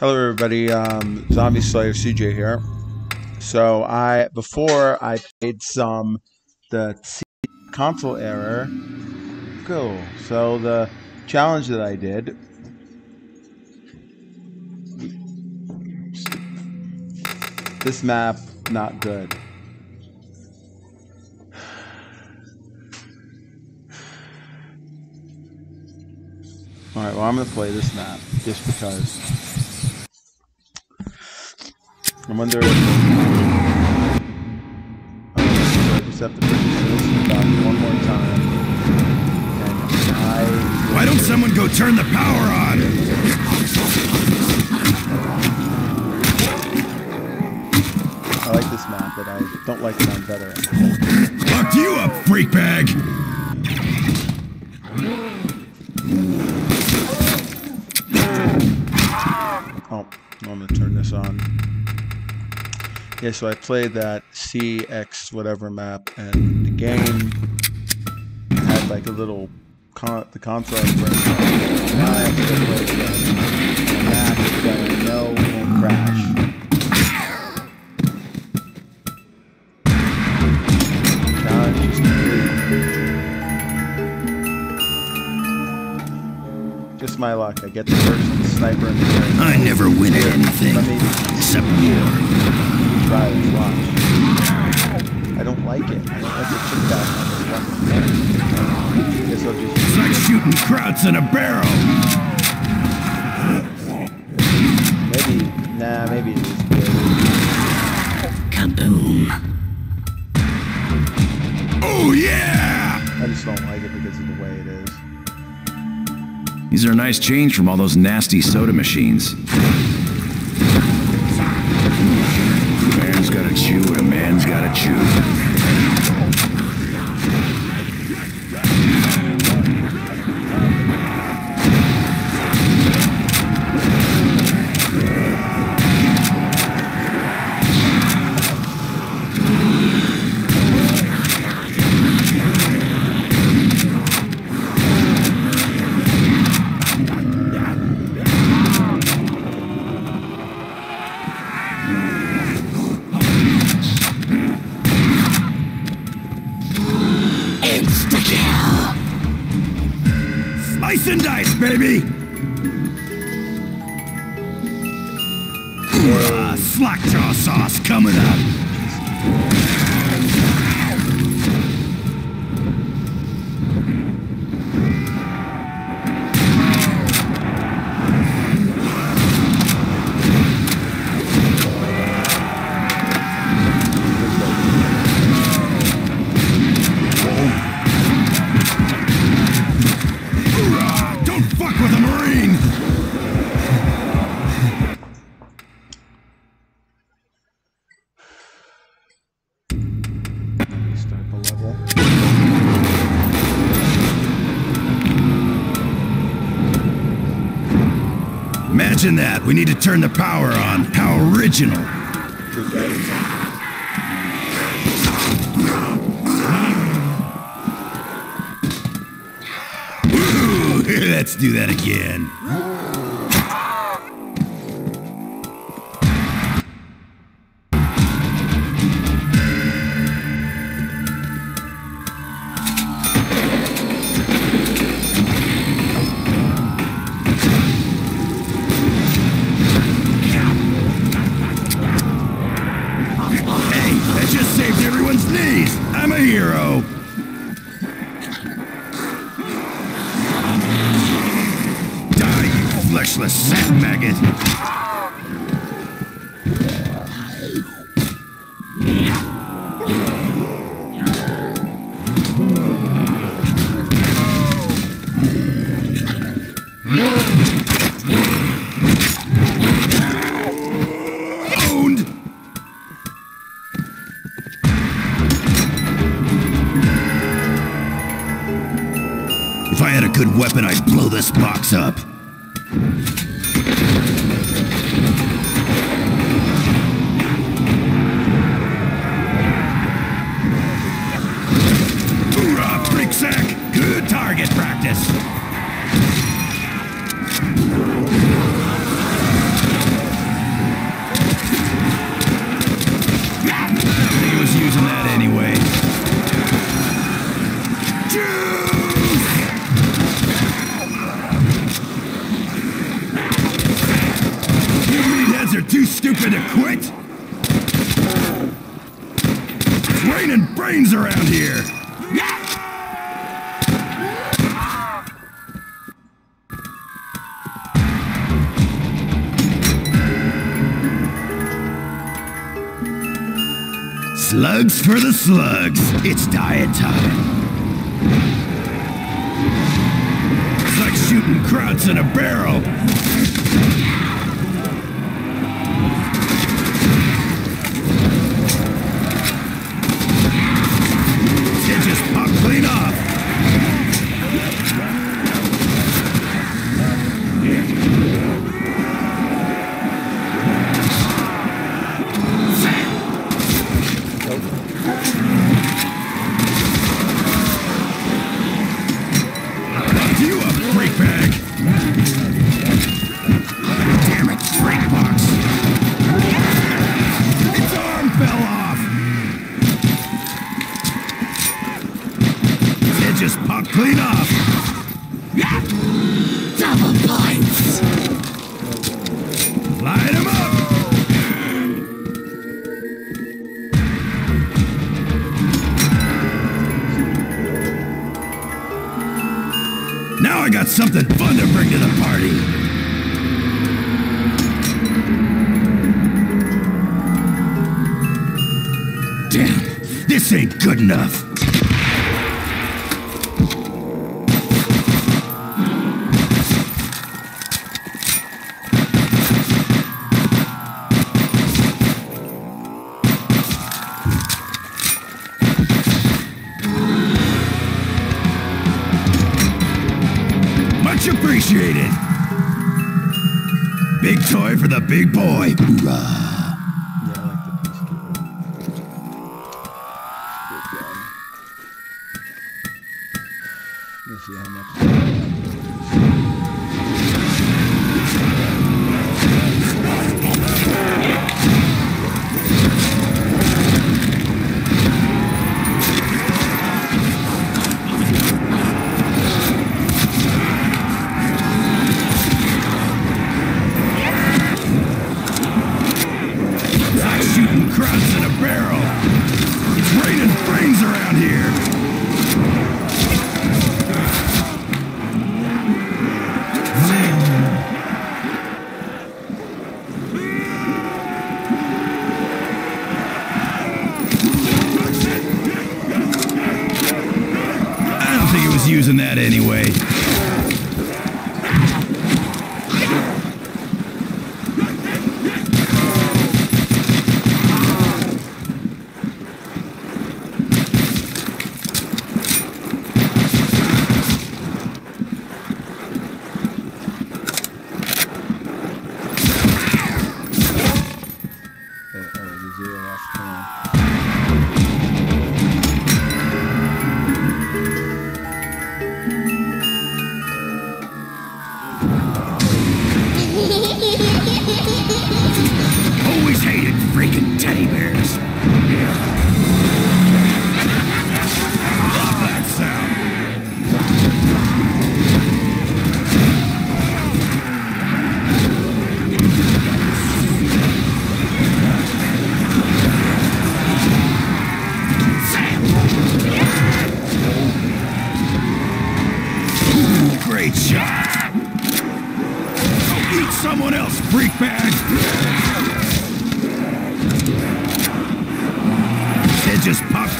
Hello, everybody. Um, Zombie Slayer CJ here. So I before I played some the console error. Cool. So the challenge that I did. This map not good. Alright, well I'm gonna play this map just because. I wonder if uh, I just have to purchase this about one more time. And I Why don't someone go turn the power on? I like this map, but I don't like it on veteran. Locked you up, freak bag! Oh, I'm gonna turn this on. Yeah, so I played that CX whatever map, and the game had like a little con the console. Now I have to play the map that I know won't crash. Challenge is complete. Just my luck. I get the first sniper in the game. I never win at anything, except war try this watch. I don't like it. I don't like the kickback on the I guess I'll just It's like shooting krauts in a barrel. Maybe nah, maybe it is just good. Kaboom. Oh yeah! I just don't like it because of the way it is. These are a nice change from all those nasty soda machines. man's gotta chew and a man's That. We need to turn the power on. How original. Let's do that again. If I had a good weapon, I'd blow this box up. Hoorah, freak sack! Good target practice! too stupid to quit? It's raining brains around here! Slugs for the slugs. It's diet time. It's like shooting krauts in a barrel. enough. Much appreciated. Big toy for the big boy. Hoorah.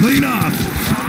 Lean off.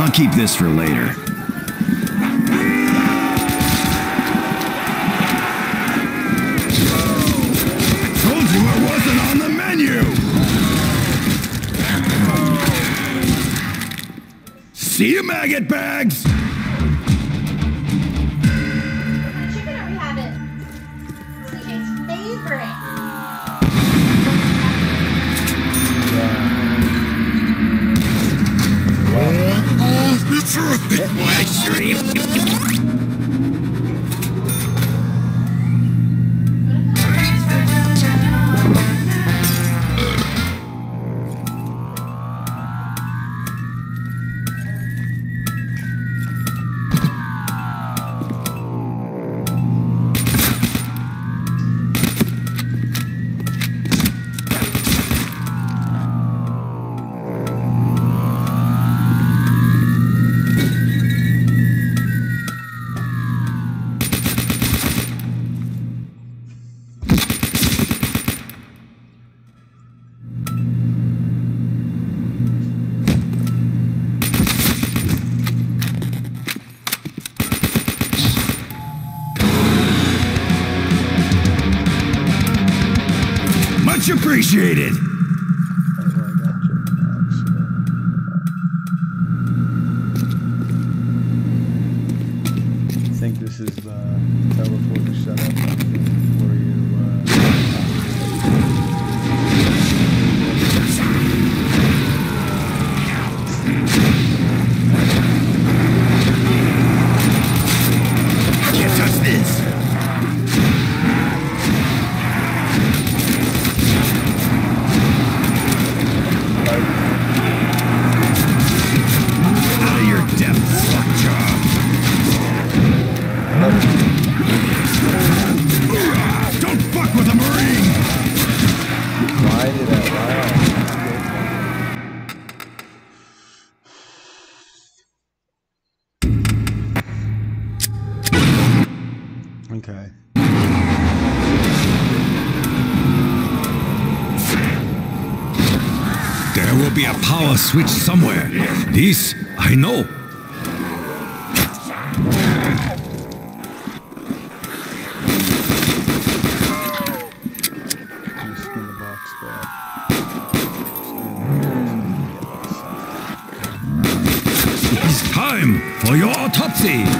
I'll keep this for later. Told you it wasn't on the menu! See you, maggot bags! Stream! Okay. There will be a power switch somewhere. This I know. Back. It's time for your autopsy.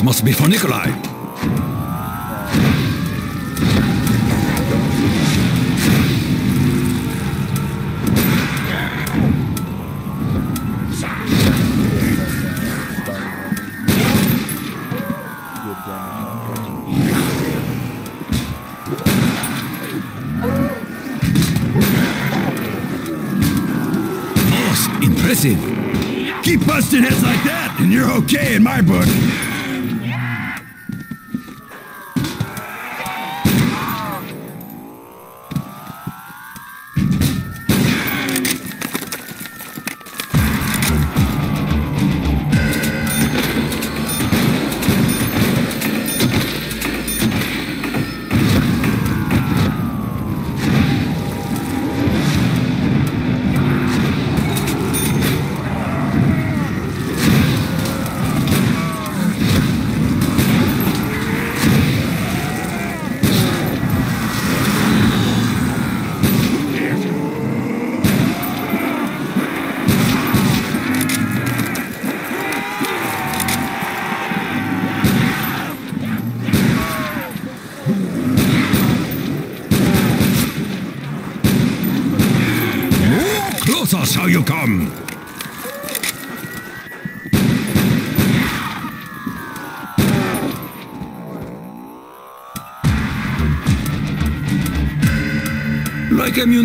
This must be for Nikolai. Impressive. Keep busting heads like that, and you're okay in my book.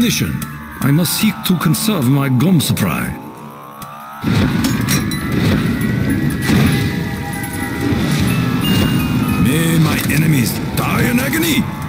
I must seek to conserve my gum supply. May my enemies die in agony!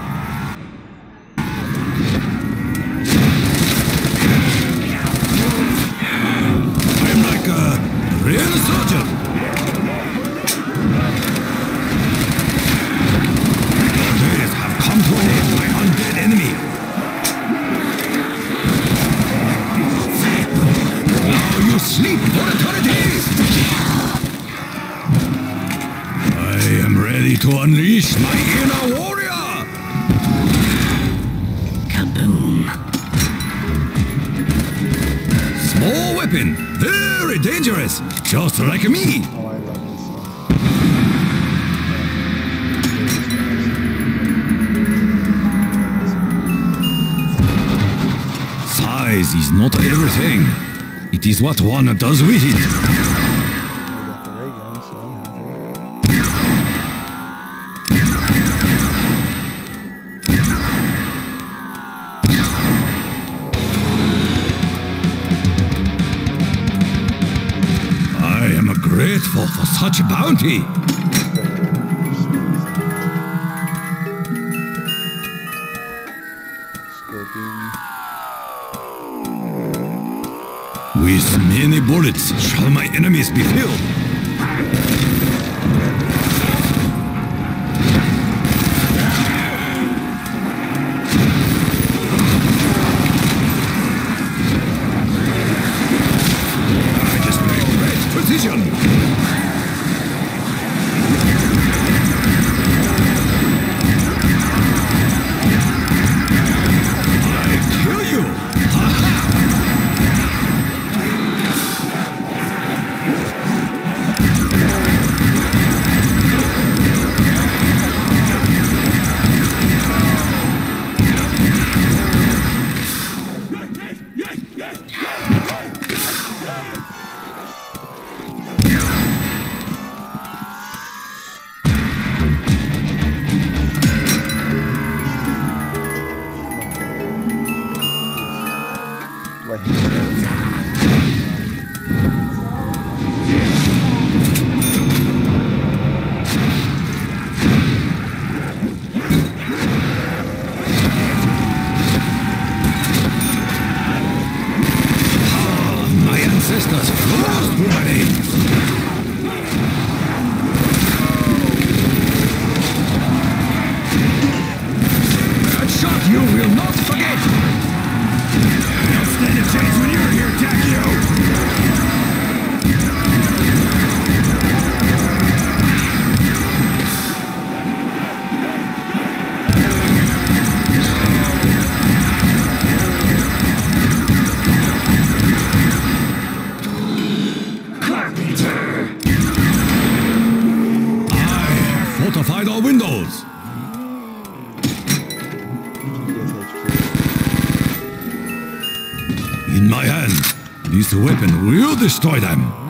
just like me. Oh, I love this song. Size is not everything. It is what one does with it. With many bullets shall my enemies be filled. weapon will destroy them.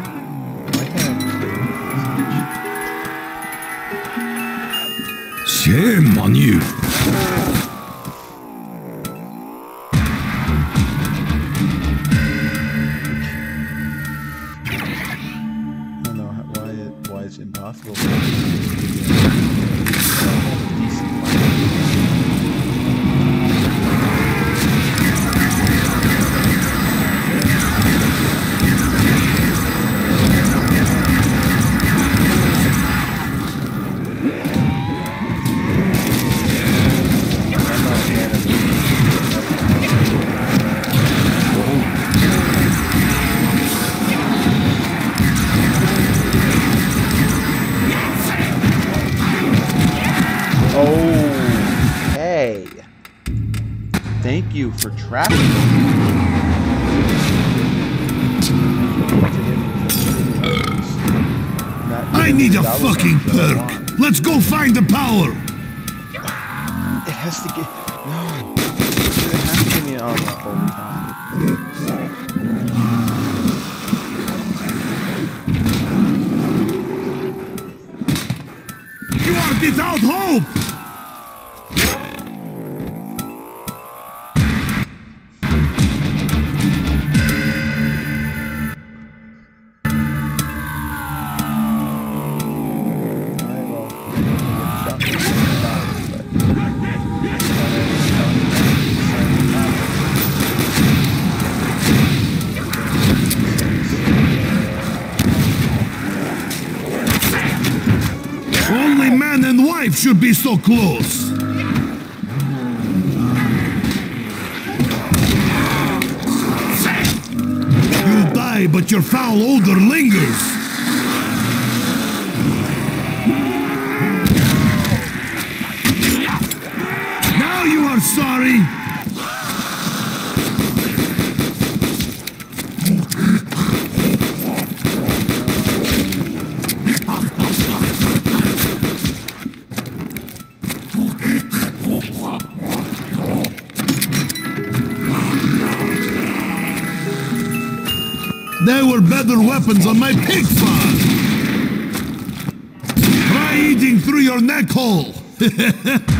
find the power! It has to get... No. It has to the whole time. You are without hope! Should be so close! You die, but your foul odor lingers! There weapons on my pig farm! Try eating through your neck hole!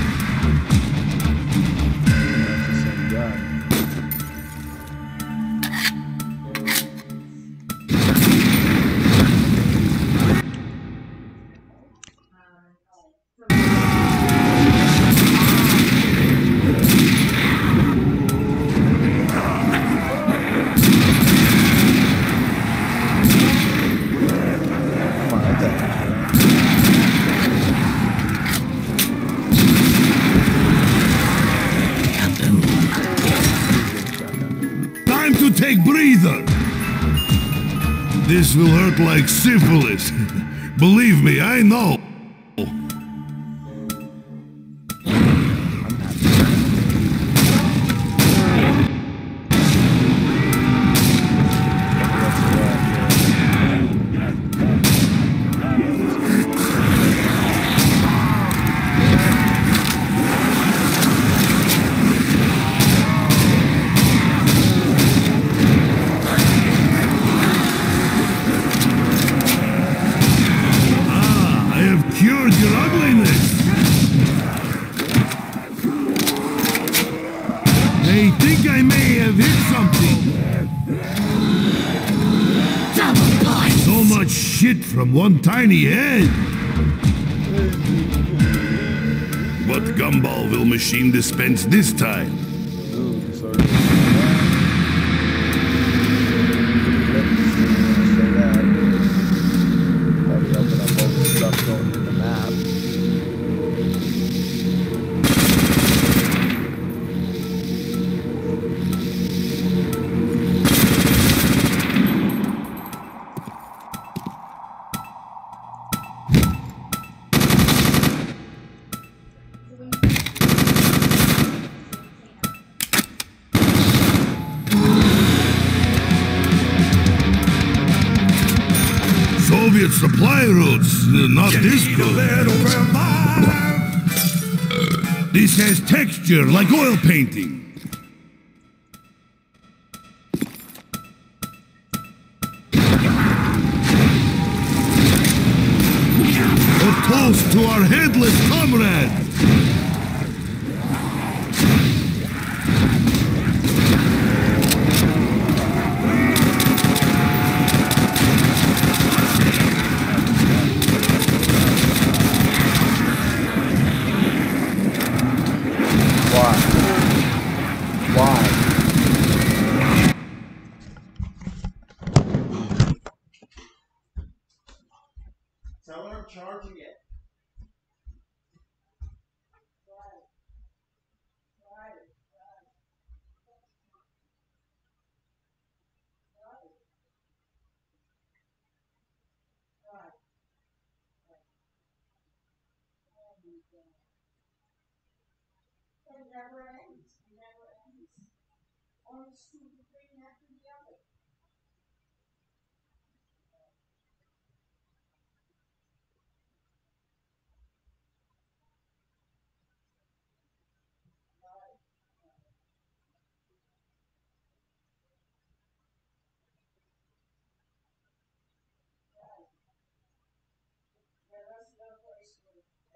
like syphilis. Believe me, I know. One tiny head. What gumball will machine dispense this time? This good. This has texture like oil painting. It never ends. It never ends. One stupid thing after the other.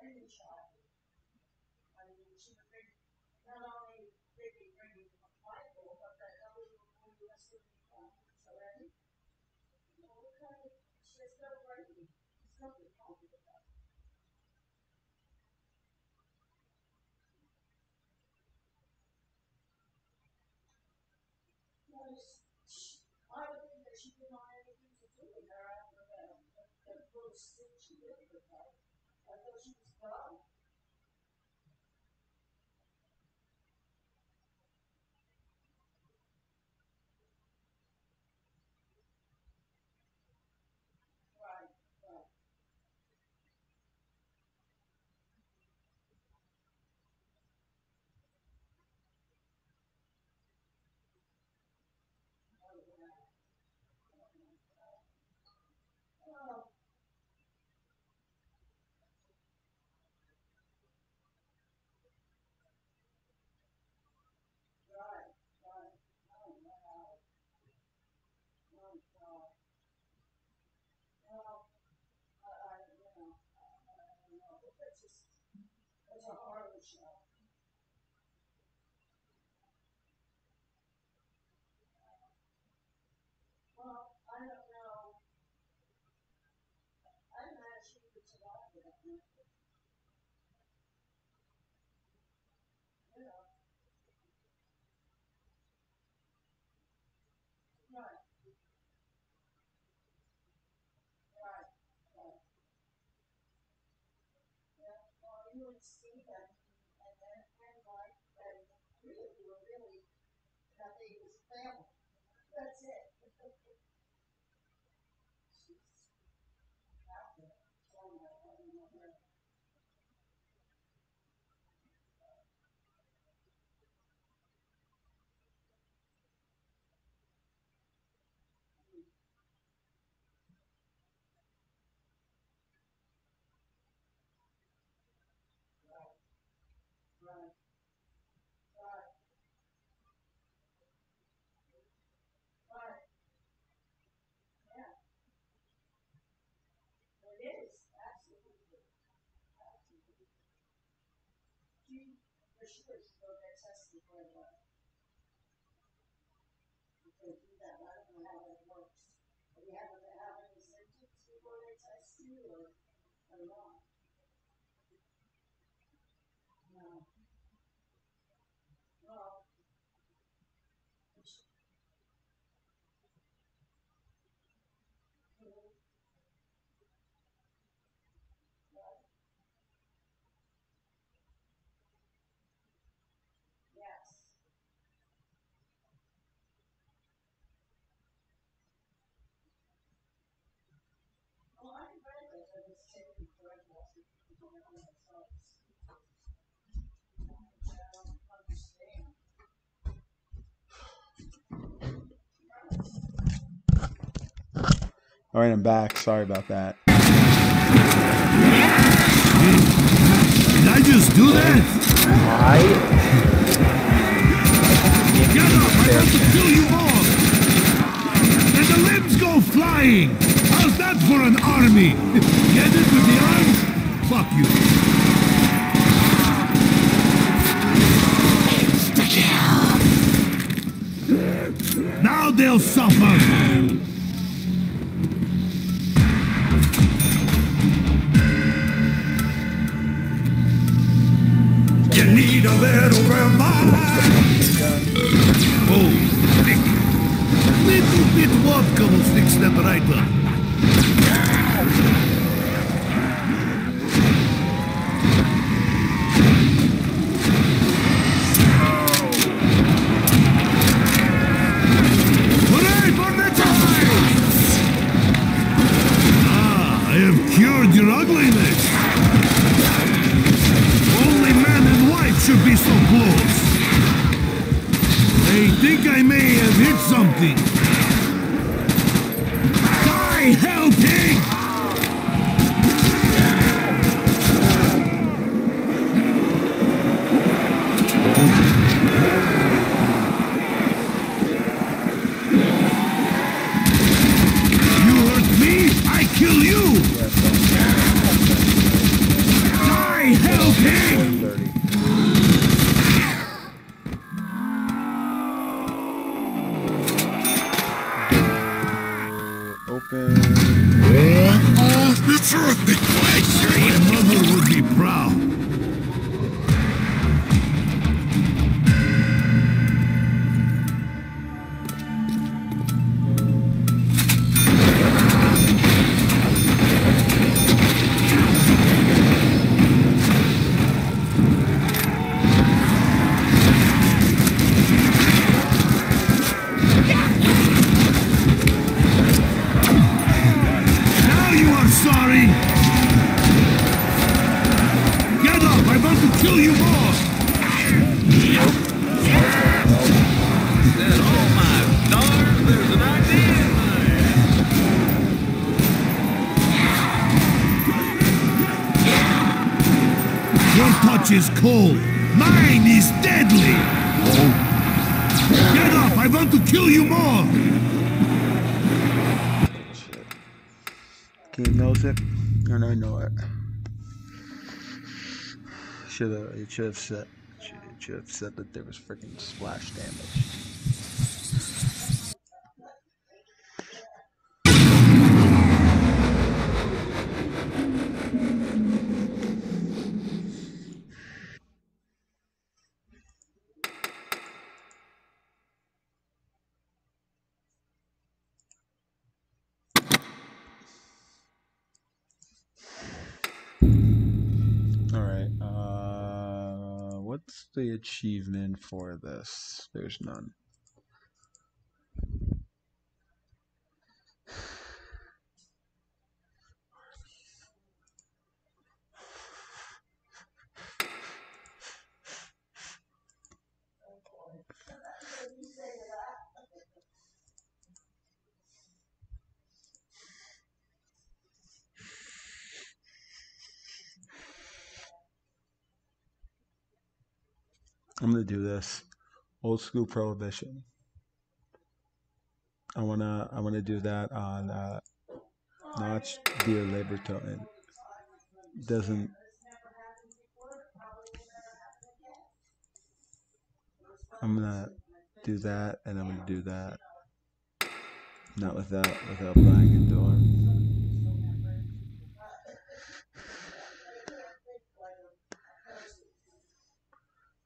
Any child not only did he bring a Bible, but that other one you was in the conference already. You know, what kind of, she says, no, Brady, it's nothing wrong with that. Yes, I would think that she didn't want anything to do with her after the, uh, the, the little stint she did with her. I thought she was gone. Right, right. Oh. Right, right. Oh, wow. Oh, God. Well, I, I, you know, I, I don't know, but that's just, that's a horror show. Well, I don't know. I don't know how she would survive that. You know. Right. Right. Right. Yeah. Well, you would see them, and then, and like, and really, were really, that they was family. That's it. She's out there somewhere. I don't know where. Right. Right. Right. Right. Yeah. It is, absolutely. Absolutely. She, for sure, should go get tested away. You can do that, I don't know how that works. Do you to have any symptoms before they test you, or, or not? No. Well. it's- Mhm. Right. Yes. Well, I read that there was taken blood loss from the results. I don't understand. All right, I'm back. Sorry about that. Did I just do that? I Get up! I'm about to kill you all! And the limbs go flying! How's that for an army? Get it with the arms? Fuck you. Now they'll suffer! Need a little revive! Oh, Nick. Little bit vodka will fix that right up. Cold. Mine is deadly. Oh. Get up! I want to kill you more. Game knows it, and I know it. Should have. It should have said. Should have said that there was freaking splash damage. The achievement for this? There's none. I'm gonna do this. Old school prohibition. I wanna I wanna do that on uh, Nacht der Untoten. Doesn't I'm gonna do that and I'm gonna do that. Not without without buying a door.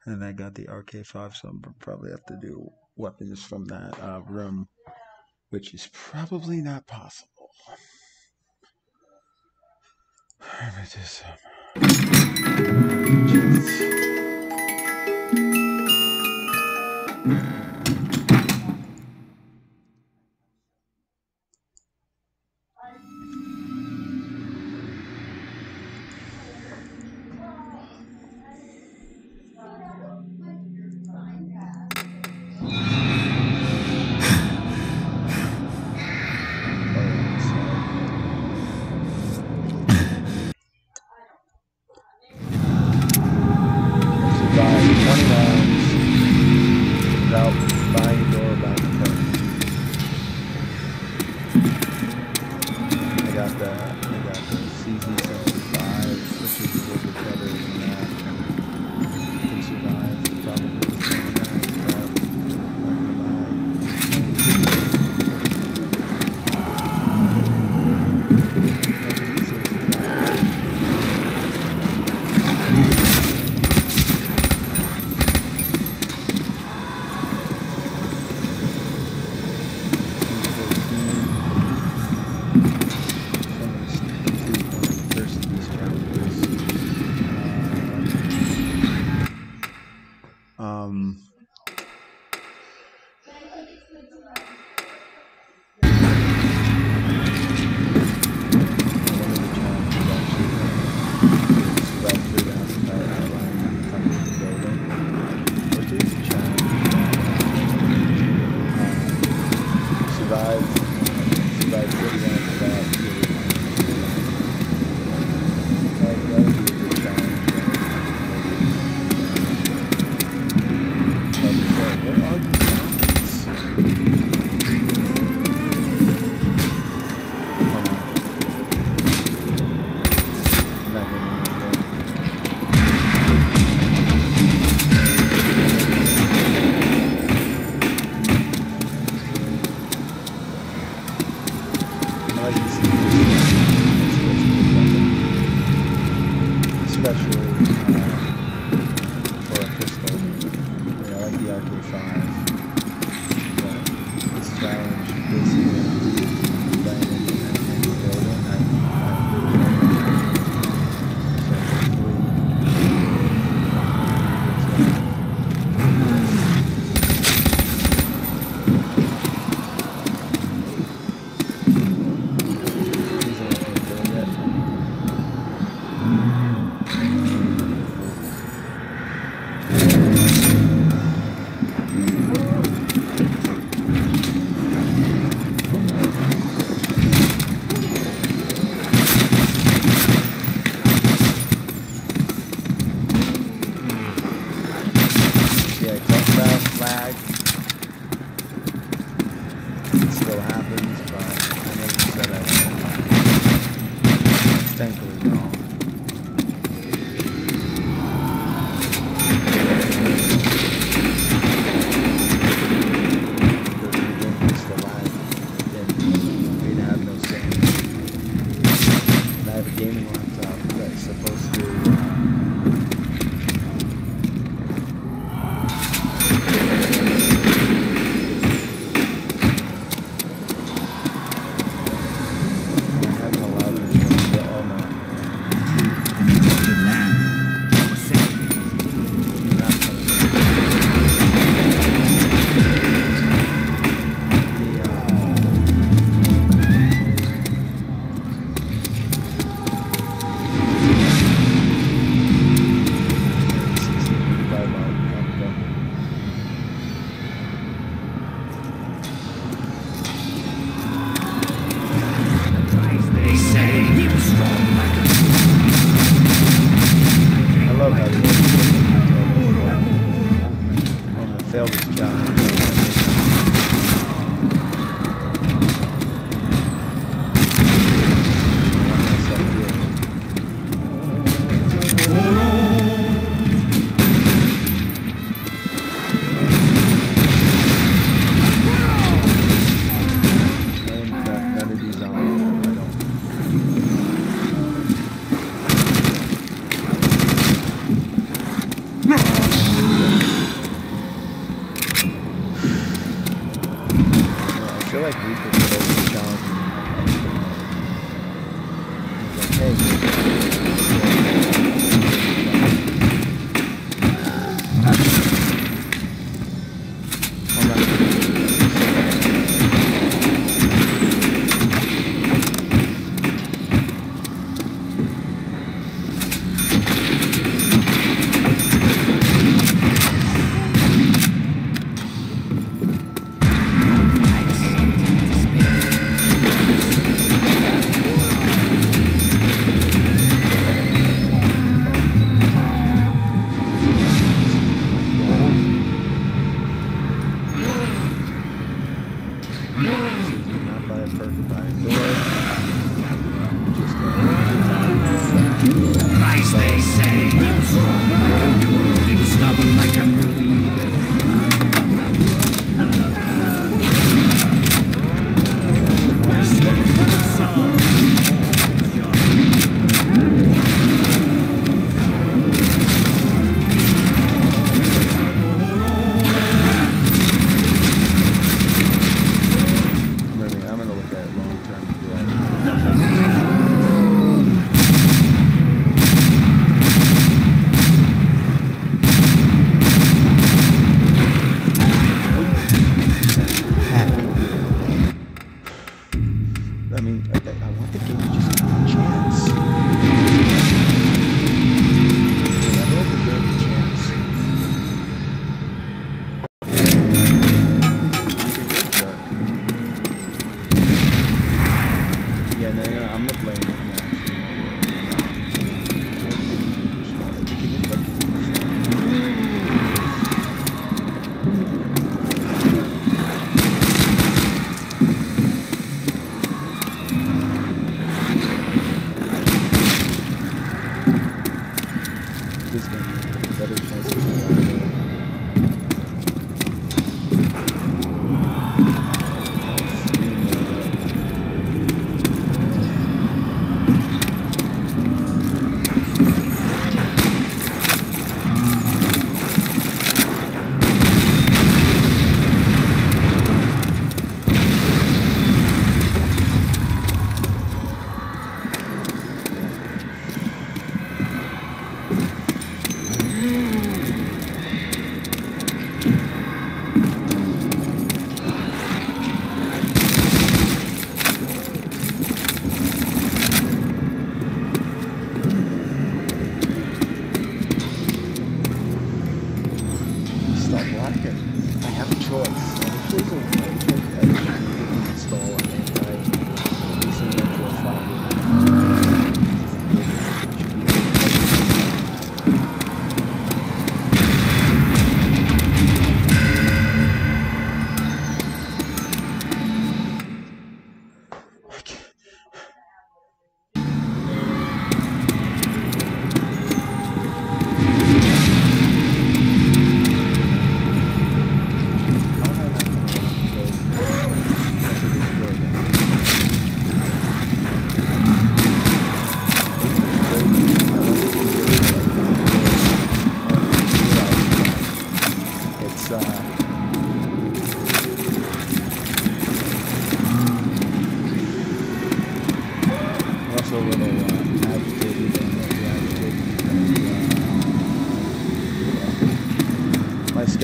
And I got the RK5, so I'm probably have to do weapons from that uh, room, which is probably not possible. Let me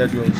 até de hoje.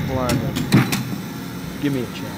Oh, blimey. Give me a chance.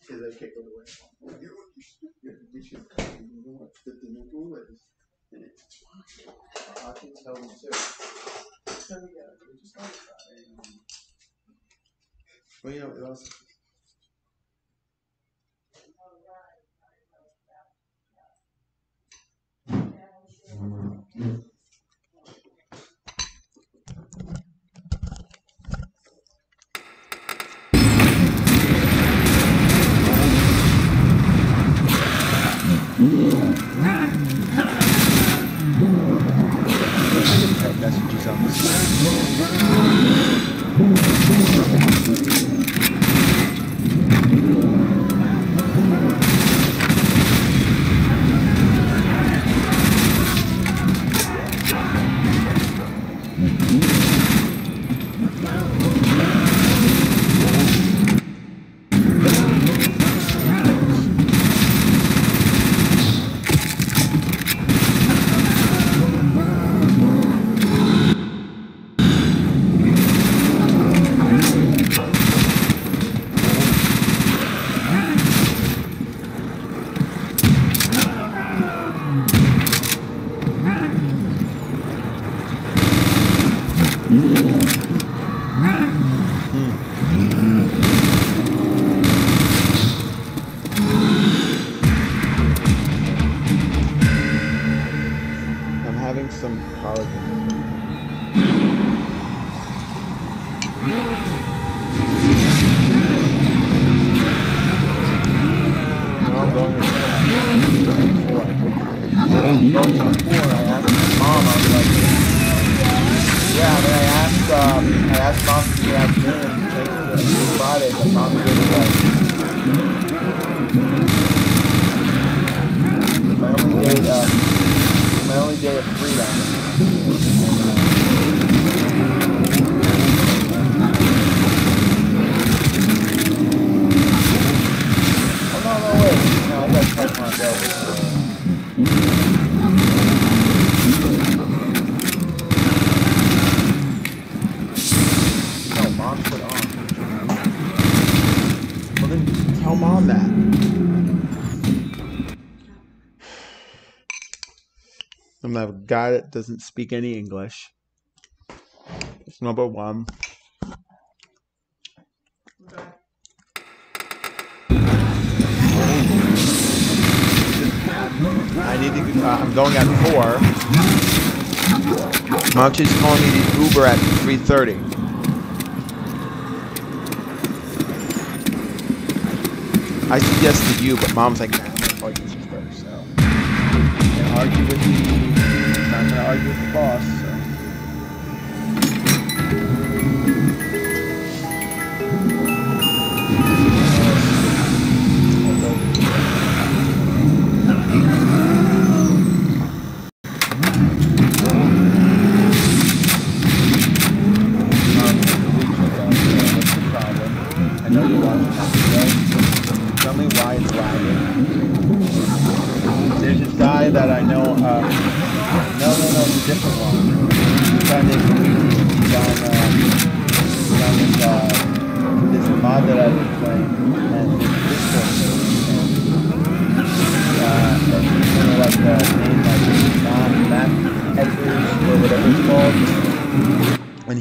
Because I it away. You, you, we should you the, the new rule it's. I can tell them too. So yeah, we just like that. Well, you know, it. Type messages on the some collagen. Guy that doesn't speak any English. It's number one. I need to. Uh, I'm going at four. Mom is calling me the Uber at 3:30. I suggested you, but mom's like, I'm gonna you first. So, argue with argue with the boss.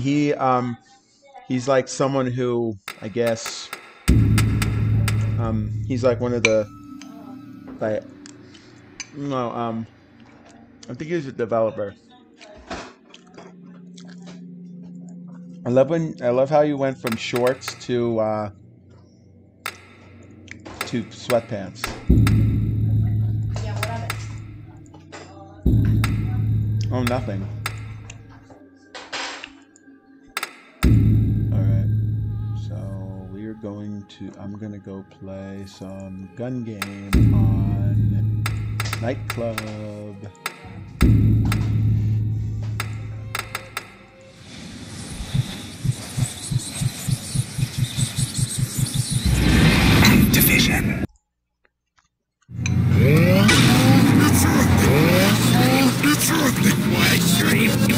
He, um, he's like someone who, I guess, um, he's like one of the, like, no, um, I think he's a developer. I love when I love how you went from shorts to uh, to sweatpants. Yeah, what happened? Oh, nothing. Going to. I'm gonna go play some gun game on nightclub. Division. You need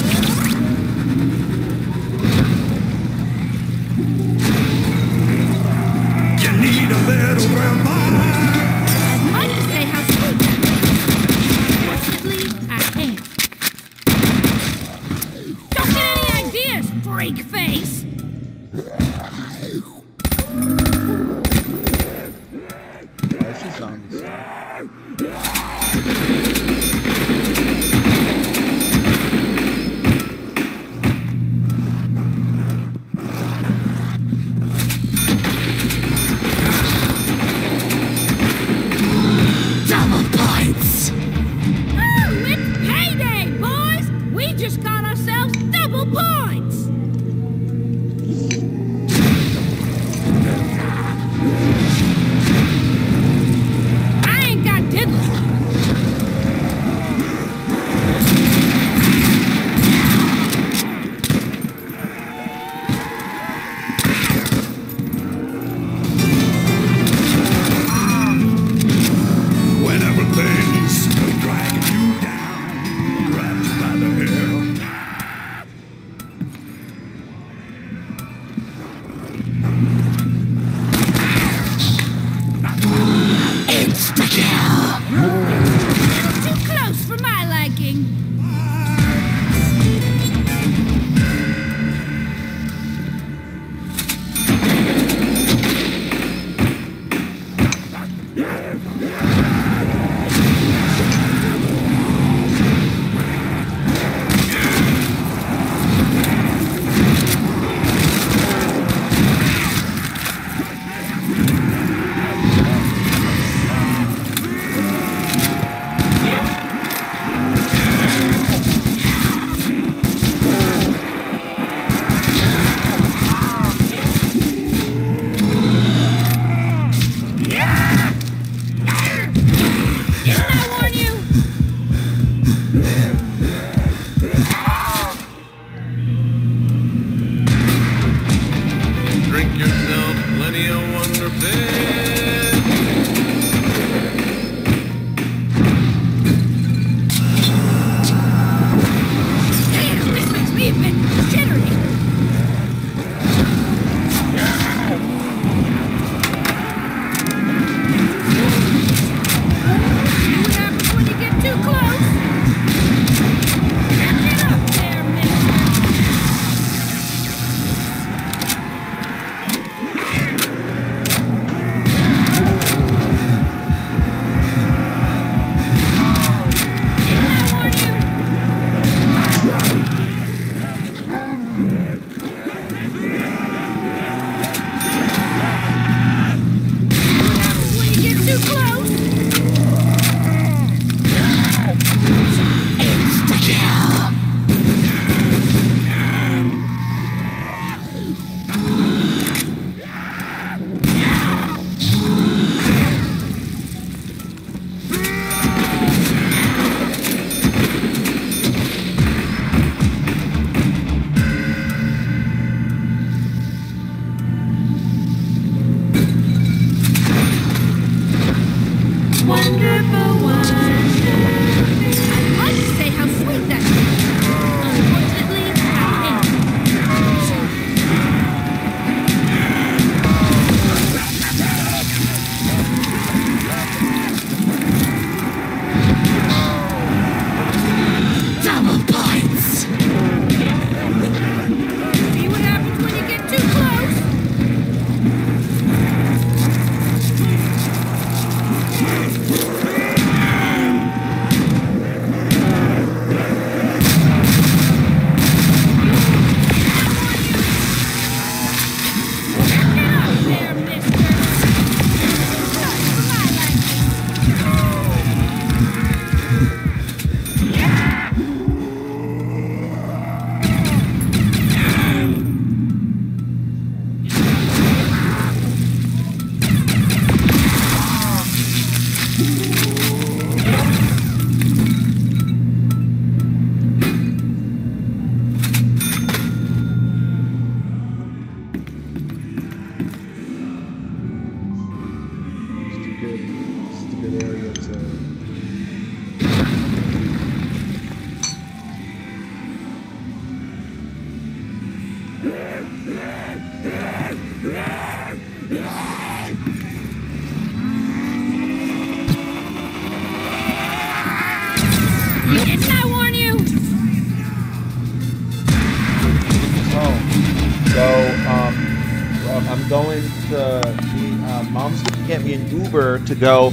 to go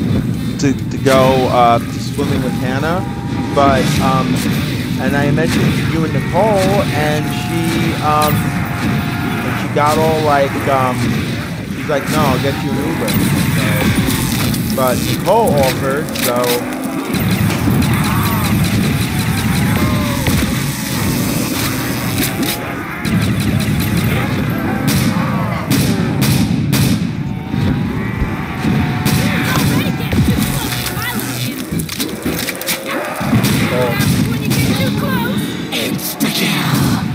to, to go uh, to swimming with Hannah, but um, and I mentioned you and Nicole, and she um, and she got all like um, she's like, no, I'll get you an Uber. But Nicole offered, so Stick it.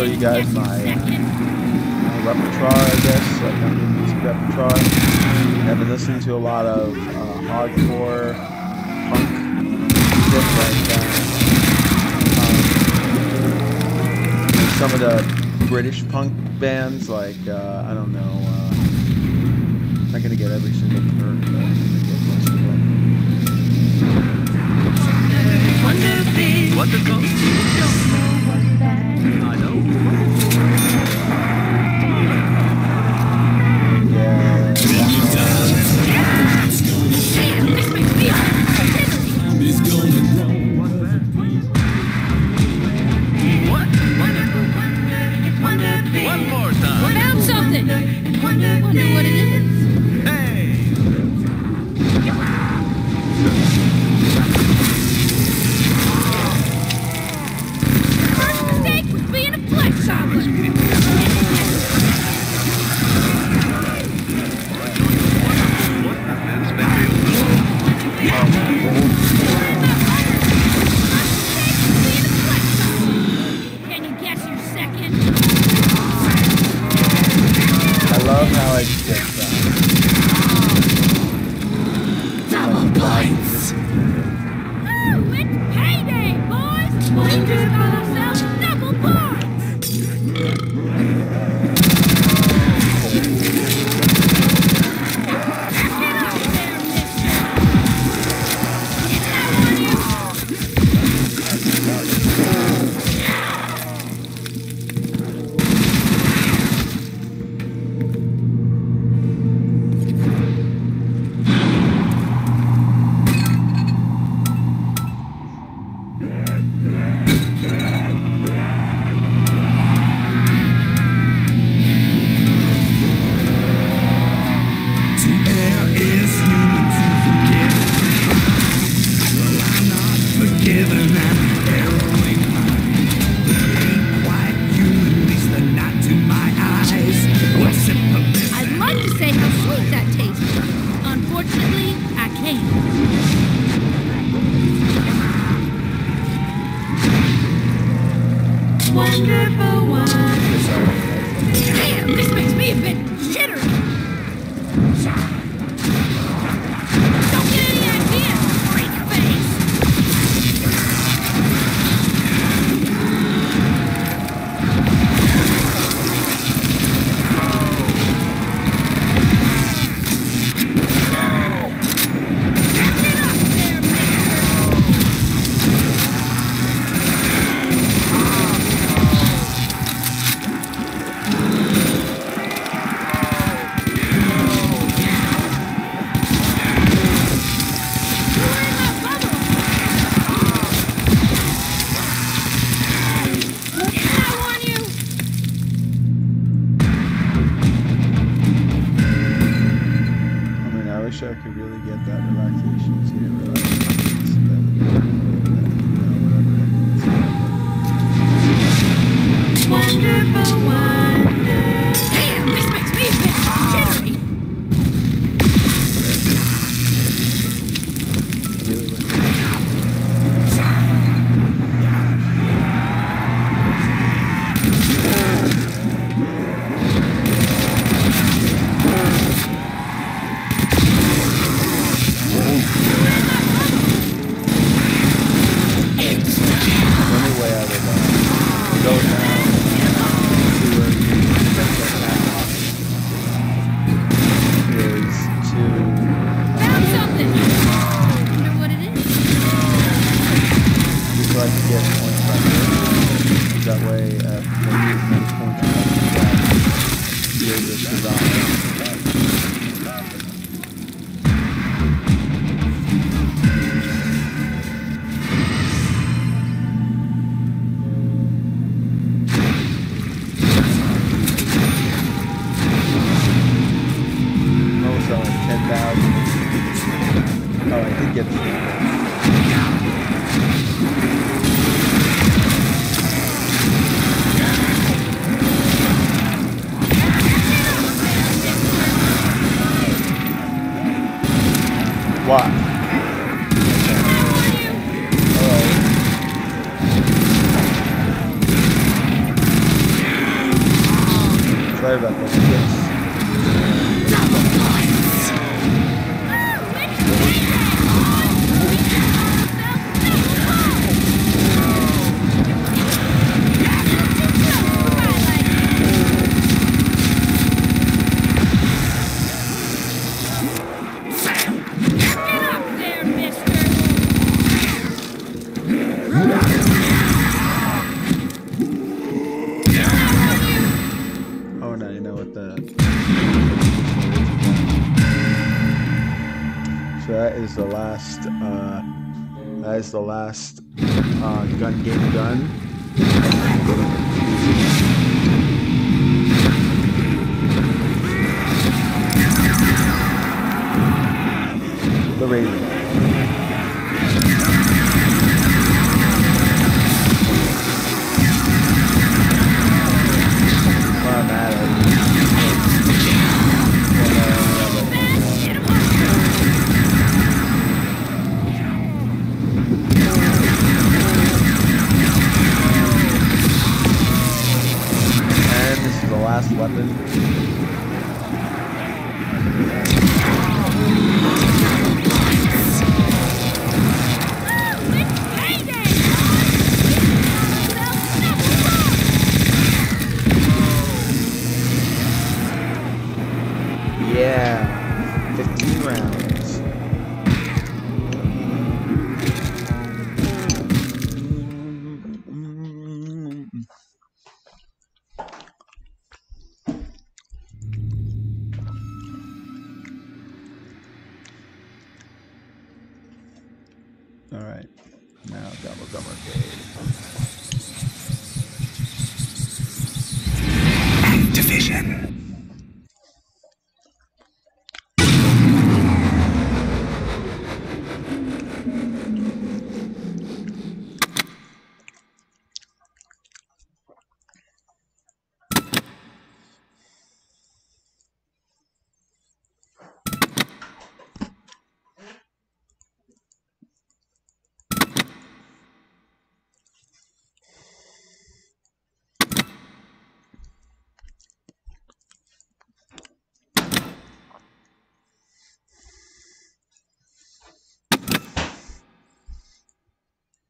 show you guys my, uh, my repertoire, I guess. Like my music repertoire. I've been listening to a lot of uh, hardcore punk stuff like that. Um, some of the British punk bands like wonder, wonder what it is. Oh, now you know what the. So that is the last. Uh, that is the last uh, gun game done.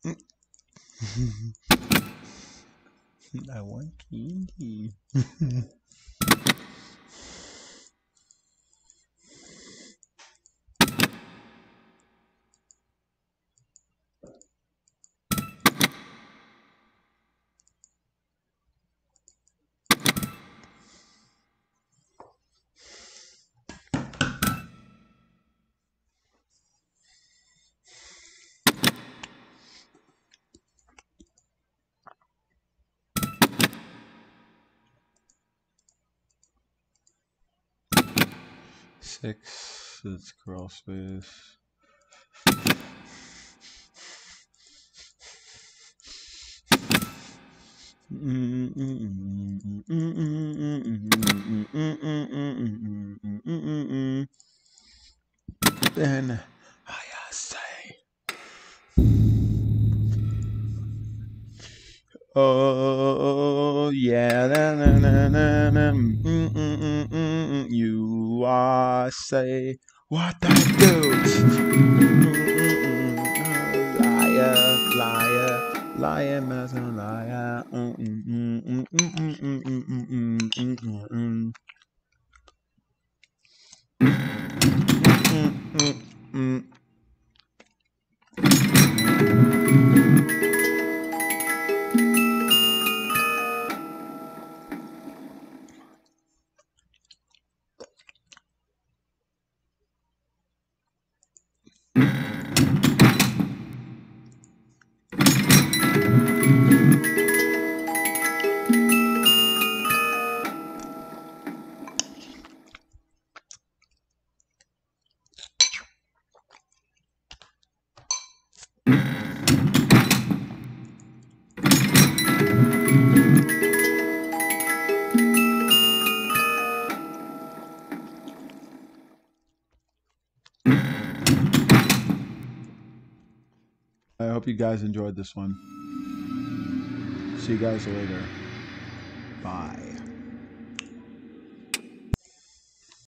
I want candy. Six, it's crawl space. Then I say, Oh yeah, mm, I say? What I do? liar, liar, liar, liar. Mm-mm. You guys enjoyed this one. See you guys later. Bye.